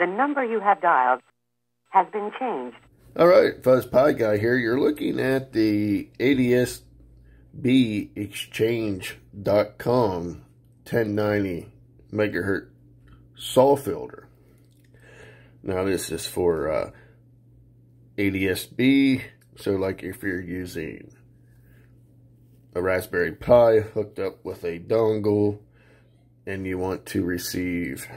The number you have dialed has been changed. All right, Fuzz Pi Guy here. You're looking at the ADSBExchange.com 1090 megahertz SAW filter. Now this is for uh, ADSB, so like if you're using a Raspberry Pi hooked up with a dongle and you want to receive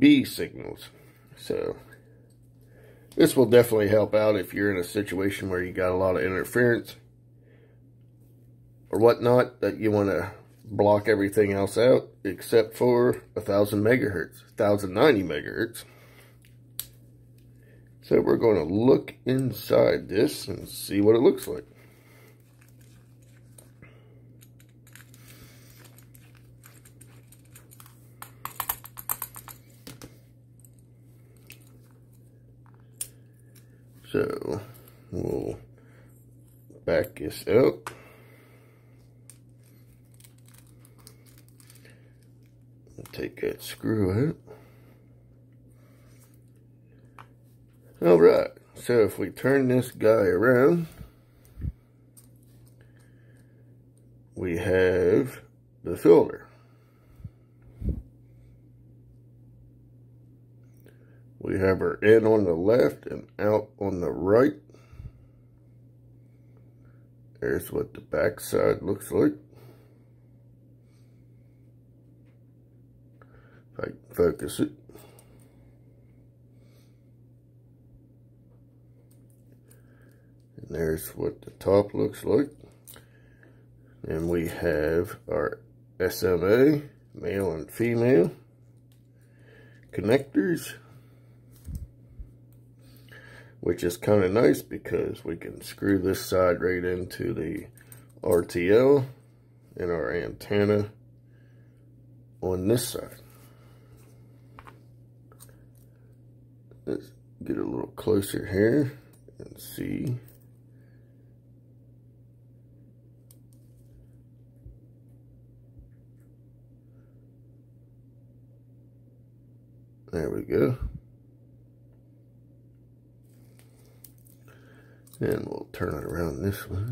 ADSB signals. So this will definitely help out if you're in a situation where you got a lot of interference or whatnot that you want to block everything else out except for a thousand megahertz, 1090 megahertz. So we're going to look inside this and see what it looks like. So we'll back this up. take that screw out. Alright, so if we turn this guy around, we have the filter. We have our in on the left and out on the right. There's what the back side looks like. If I focus it. And there's what the top looks like. And we have our SMA, male and female, connectors, which is kind of nice because we can screw this side right into the RTL and our antenna on this side. Let's get a little closer here and see. There we go. And we'll turn it around this way.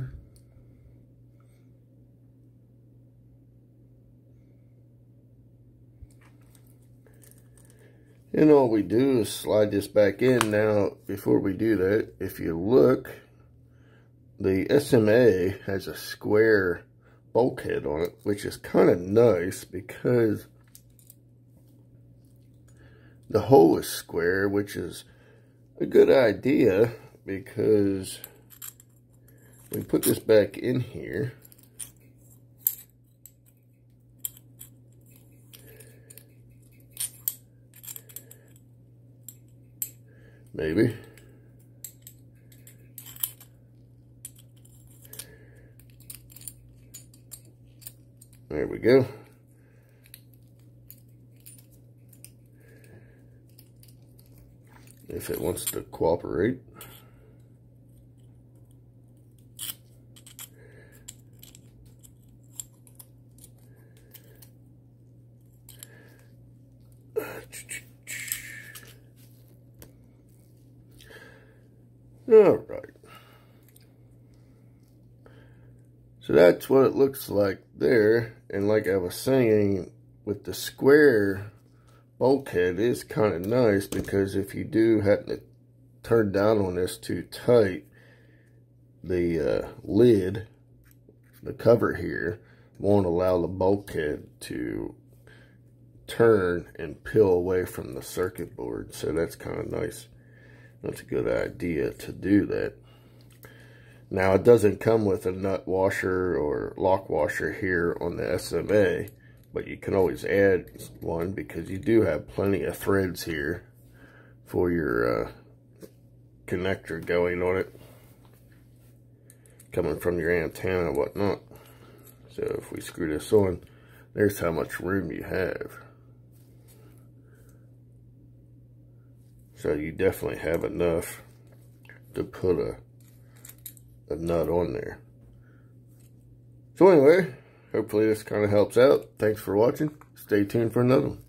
And all we do is slide this back in. Now, before we do that, if you look, the SMA has a square bulkhead on it, which is kind of nice because the hole is square, which is a good idea because we put this back in here maybe. There we go. If it wants to cooperate. All right. So that's what it looks like there. And like I was saying, with the square bulkhead is kind of nice because if you do happen to turn down on this too tight, the uh, lid, the cover here, won't allow the bulkhead to turn and peel away from the circuit board. So that's kind of nice. That's a good idea to do that. Now, it doesn't come with a nut washer or lock washer here on the SMA, but you can always add one because you do have plenty of threads here for your uh, connector going on it, coming from your antenna and whatnot. So if we screw this on, there's how much room you have. So you definitely have enough to put a, a nut on there. So anyway, hopefully this kind of helps out. Thanks for watching. Stay tuned for another one.